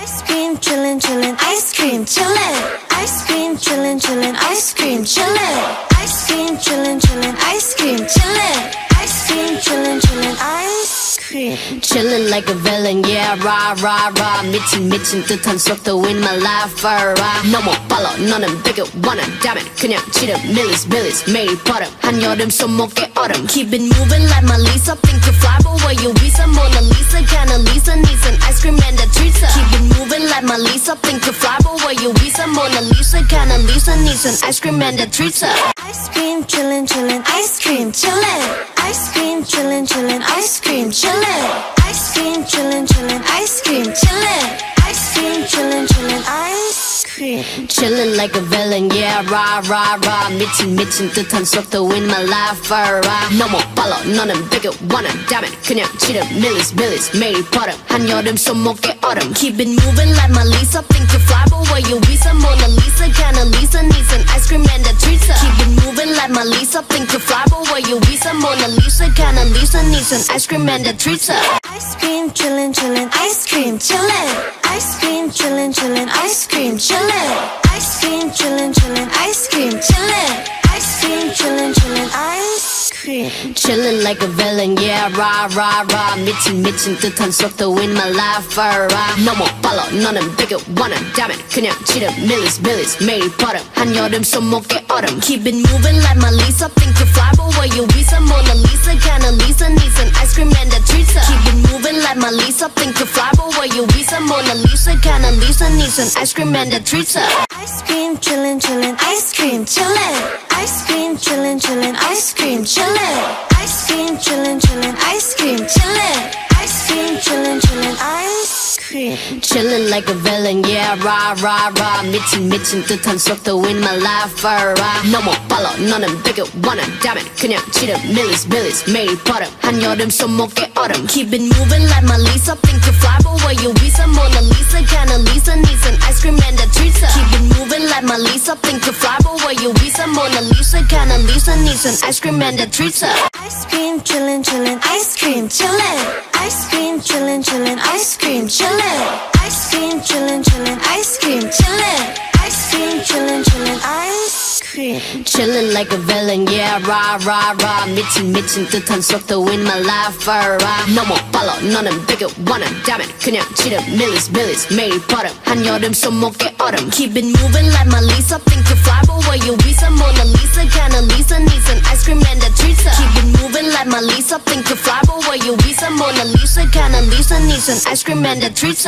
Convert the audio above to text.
Ice cream chillin', chillin', ice cream chillin', ice cream chillin', chillin', ice cream chillin', ice cream chillin', chillin', ice cream chillin', ice cream chillin', chillin', ice chillin' like a villain, yeah, rah rah rah, 미친 미친 듯한 속도 in my life, rah. No 너무 빨라, 너는 bigger, wanna damn it, 그냥 지름 millies millies 매일 버릇 한 여름 손목에 얼음. Keep it moving like my Lisa, think you fly, but where you Visa, Mona Lisa, kinda Lisa needs an ice cream and a treat. Keep like Lisa. Think you fly, but where you visa? Mona Lisa, kinda Lisa, needs an ice cream and a treat. Ice cream chillin', chillin', ice cream chillin'. Ice cream chillin', chillin', ice cream chillin'. Ice cream chillin', chillin', ice cream chillin'. Ice cream chillin', chillin', ice. Chillin' like a villain, yeah, rah, rah, rah. 미친, 미친 듯한 속도 in my life, rah. 너무 빨라, 너는 되게 원한 다면 그냥 지름, 밀리스, 밀리스. 매일 버릇, 한여름 손목에 얼음. Keep it moving like my Lisa. Think you fly, but where you visa? Mona Lisa, kinda Lisa, needs an ice cream and a treat. Keep it moving like my Lisa. Think you fly, but where you visa? Mona Lisa, kinda Lisa, needs an ice cream and a treat. Ice cream chillin', chillin', ice cream chillin'. Ice cream chillin', chillin', ice cream chillin'. Ice cream chillin', chillin', ice cream chillin'. Ice cream chillin', chillin', ice cream. Chillin' like a villain, yeah, rah, rah, rah. 미친, 미친 듯한 속도 in my life, rah. 너무 빨라, 너는 되게 원한 다면 그냥 지름, 밀리스, 밀리스. 매일 버릇, 한여름 손목에 얼음. Keep it moving like my Lisa. Think you fly, but where you visa? Mona Lisa, kinda Lisa, needs an ice cream and a treat. Keep it moving like my Lisa. Think you fly, but where you visa? Mona Lisa, kinda Lisa, needs an ice cream and a treat. Ice cream chillin', chillin', ice cream chillin'. Ice cream chillin', chillin', ice cream chillin'. Ice cream chillin', chillin', ice cream chillin'. Ice cream chillin', chillin', ice cream. Chillin' like a villain, yeah, rah, rah, rah. 미친, 미친 듯한 속도 in my life, rah. 너무 빨라, 너는 되게 원한 다면 그냥 지름, 밀리스, 밀리스. 매일 버릇, 한여름 손목에 얼음. Keep it moving like my Lisa. Think you fly, but where you visa? Mona Lisa, kinda Lisa, needs an ice cream and a treat. Keep it moving like my Lisa. Think you fly, but where you visa? Mona Lisa, kinda Lisa, needs an ice cream and a treat. Ice cream chillin', chillin', ice cream chillin'. Ice cream chillin', chillin', ice cream chillin'. Ice cream chillin', chillin', ice cream chillin'. Ice cream chillin', chillin', ice cream. Chillin' like a villain, yeah, rah, rah, rah. 미친, 미친 듯한 속도 in my life, rah. 너무 빨라, 너는 되게 원한 다면 그냥 지름, 밀리스, 밀리스. 매일 버릇, 한여름 손목에 얼음. Keep it moving like my Lisa. Think you Think you fly, but where you visa? Mona Lisa, kinda Lisa, needs an ice cream and a treat.